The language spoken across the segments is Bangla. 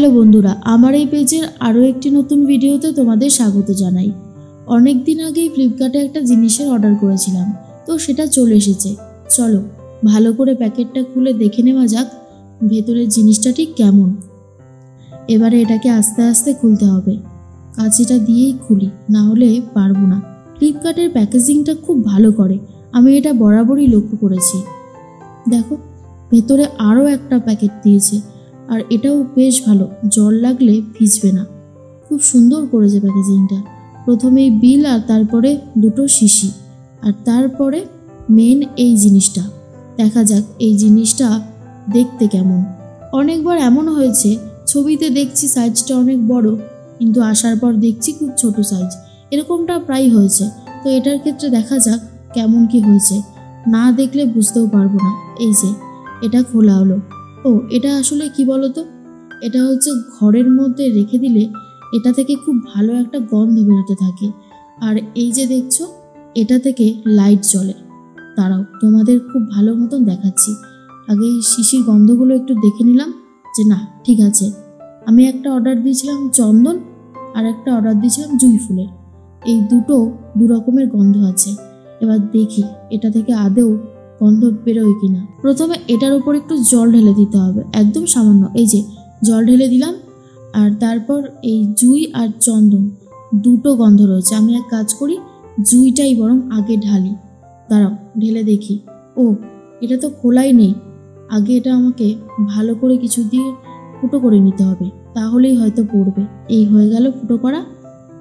হ্যালো বন্ধুরা, আমার এই পেজের আরও একটি নতুন ভিডিওতে তোমাদের স্বাগত জানাই। অনেক দিন আগেই ফ্লিপকার্টে একটা জিনিসের অর্ডার করেছিলাম, তো সেটা চলে এসেছে। চলো, ভালো করে প্যাকেটটা খুলে দেখে নেওয়া যাক ভেতরের জিনিসটা ঠিক কেমন। এবারে এটাকে আস্তে আস্তে খুলতে হবে। কাঁচিটা দিয়েই খুলি, না হলে পারব না। ফ্লিপকার্টের প্যাকেজিংটা খুব ভালো করে, আমি এটা বরাবরই লক্ষ্য করেছি। দেখো, ভেতরে আরও একটা প্যাকেট দিয়েছে। আর এটাও বেশ ভালো। জল লাগলে ভিজবে না। খুব সুন্দর করেছে প্যাকেজিংটা। প্রথমেই বিল আর তারপরে দুটো শিশি। আর তারপরে মেন এই জিনিসটা। দেখা যাক এই জিনিসটা দেখতে কেমন। অনেকবার এমন হয়েছে, ছবিতে দেখছি সাইজটা অনেক বড়, কিন্তু আসার পর দেখছি খুব ছোট সাইজ। এরকমটা প্রায় হয়েছে। তো এটার ক্ষেত্রে দেখা যাক কেমন কি হয়েছে। না দেখলে বুঝতেও পারব না। এই যে, এটা খোলা হলো। ও, এটা আসলে কি বলতো? এটা হচ্ছে ঘরের মধ্যে রেখে দিলে এটা থেকে খুব ভালো একটা গন্ধ বেরোতে থাকে। আর এই যে দেখছ, এটা থেকে লাইট জ্বলে। তারাও তোমাদের খুব ভালো মতন দেখাচ্ছি। আগে শিশির গন্ধগুলো একটু দেখে নিলাম যে না, ঠিক আছে। আমি একটা অর্ডার দিয়েছিলাম চন্দন আর একটা অর্ডার দিয়েছিলাম জুই ফুলের। এই দুটো দু রকমের গন্ধ আছে। এবার দেখি, এটা থেকে আদেও গন্ধ বেরোয় কিনা। প্রথমে এটার উপর একটু জল ঢেলে দিতে হবে, একদম সামান্য। এই যে, জল ঢেলে দিলাম, আর তারপর এই জুই আর চন্দন, দুটো গন্ধ রয়েছে। আমি এক কাজ করি, জুইটাই বরং আগে ঢালি। দাঁড়াও, ঢেলে দেখি। ও, এটা তো খোলাই নেই। আগে এটা আমাকে ভালো করে কিছু দিয়ে ফুটো করে নিতে হবে, তাহলেই হয়তো পড়বে। এই হয়ে গেল ফুটো করা।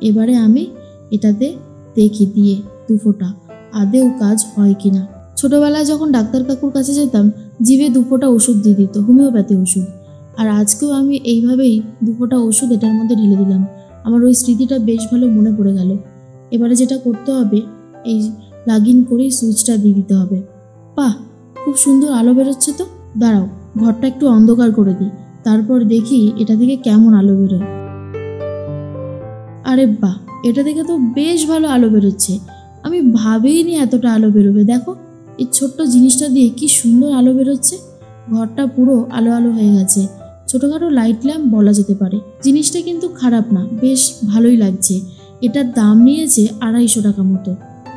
এবারে আমি এটাতে দেখি, দিয়ে দু ফোঁটা। আদেও কাজ হয় কিনা। ছোটবেলায় যখন ডাক্তার কাকুর কাছে যেতাম, জিভে দু ফোঁটা ওষুধ দিয়ে দিত, হোমিওপ্যাথি ওষুধ। আর আজকেও আমি এইভাবেই দু ফোঁটা ওষুধ এটার মধ্যে ঢেলে দিলাম। আমার ওই স্মৃতিটা বেশ ভালো মনে পড়ে গেল। এবারে যেটা করতে হবে, এই লাগ ইন করেই সুইচটা দিয়ে দিতে হবে। বাহ, খুব সুন্দর আলো বেরোচ্ছে তো? দাঁড়াও, ঘরটা একটু অন্ধকার করে দিই। তারপর দেখি এটা থেকে কেমন আলো বেরোয়। আরে বাহ, এটা থেকে তো বেশ ভালো আলো বেরোচ্ছে। আমি ভাবেইনি এতটা আলো বেরোবে, দেখো। এই ছোট্ট জিনিসটা দিয়ে কি সুন্দর আলো বেরোচ্ছে? ঘরটা পুরো আলো আলো হয়ে গেছে। ছোটোখাটো লাইট ল্যাম্প বলা যেতে পারে। জিনিসটা কিন্তু খারাপ না, বেশ ভালোই লাগছে। এটার দাম নিয়েছে আড়াইশো টাকা মতো।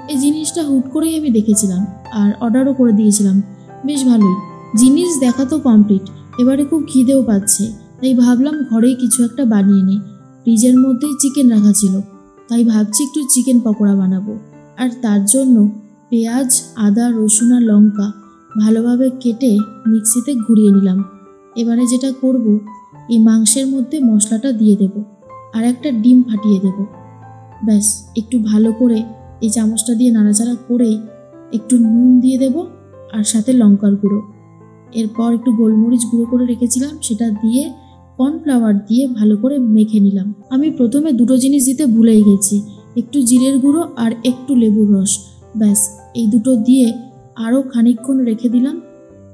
এই জিনিসটা হুট করেই আমি দেখেছিলাম আর অর্ডারও করে দিয়েছিলাম। বেশ ভালোই। জিনিস দেখা তো কমপ্লিট এবারে খুব খিদেও পাচ্ছে। তাই ভাবলাম ঘরেই কিছু একটা বানিয়ে নিই। ফ্রিজের মধ্যেই চিকেন রাখা ছিল। তাই ভাবছি একটু চিকেন পকোড়া বানাবো। আর তার জন্য পেঁয়াজ, আদা, রসুন আর লঙ্কা ভালোভাবে কেটে মিক্সিতে ঘুরিয়ে নিলাম। এবারে যেটা করব, এই মাংসের মধ্যে মশলাটা দিয়ে দেব আর একটা ডিম ফাটিয়ে দেব। ব্যাস, একটু ভালো করে এই চামচটা দিয়ে নাড়াচাড়া করেই একটু নুন দিয়ে দেব আর সাথে লঙ্কার গুঁড়ো। এরপর একটু গোলমরিচ গুঁড়ো করে রেখেছিলাম, সেটা দিয়ে কর্নফ্লাওয়ার দিয়ে ভালো করে মেখে নিলাম। আমি প্রথমে দুটো জিনিস দিতে ভুলেই গেছি, একটু জিরের গুঁড়ো আর একটু লেবুর রস। ব্যাস এই দুটো দিয়ে আরও খানিকক্ষণ রেখে দিলাম।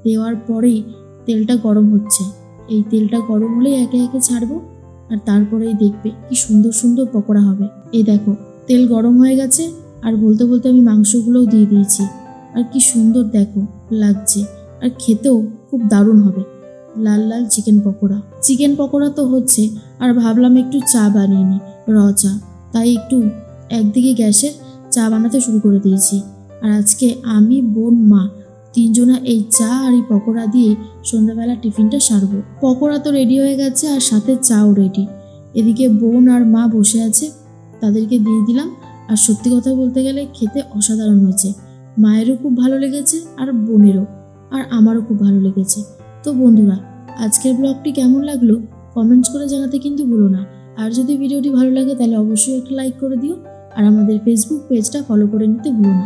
দেওয়ার পরেই তেলটা গরম হচ্ছে। এই তেলটা গরম হলেই একে একে ছাড়বো আর তারপরেই দেখবে কি সুন্দর সুন্দর পকোড়া হবে। এই দেখো, তেল গরম হয়ে গেছে আর বলতে বলতে আমি মাংসগুলোও দিয়ে দিয়েছি। আর কি সুন্দর দেখো, লাগছে। আর খেতেও খুব দারুণ হবে। লাল লাল চিকেন পকোড়া। চিকেন পকোড়া তো হচ্ছে, আর ভাবলাম একটু চা বানিয়ে নিই, র চা। তাই একটু একদিকে গ্যাসের চা বানাতে শুরু করে দিয়েছি। আর আজকে আমি বোন, মা, তিনজনা এই চা আর এই পকোড়া দিয়ে সন্ধ্যাবেলা টিফিনটা সারবো। পকোড়া তো রেডি হয়ে গেছে আর সাথে চাও রেডি এদিকে বোন আর মা বসে আছে, তাদেরকে দিয়ে দিলাম। আর সত্যি কথা বলতে গেলে খেতে অসাধারণ হয়েছে। মায়েরও খুব ভালো লেগেছে আর বোনেরও, আর আমারও খুব ভালো লেগেছে। তো বন্ধুরা, আজকের ব্লগটি কেমন লাগল? কমেন্টস করে জানাতে কিন্তু ভুলো না। আর যদি ভিডিওটি ভালো লাগে তাহলে অবশ্যই একটা লাইক করে দিও। আর আমাদের ফেসবুক পেজটা ফলো করে নিতে ভুলো না।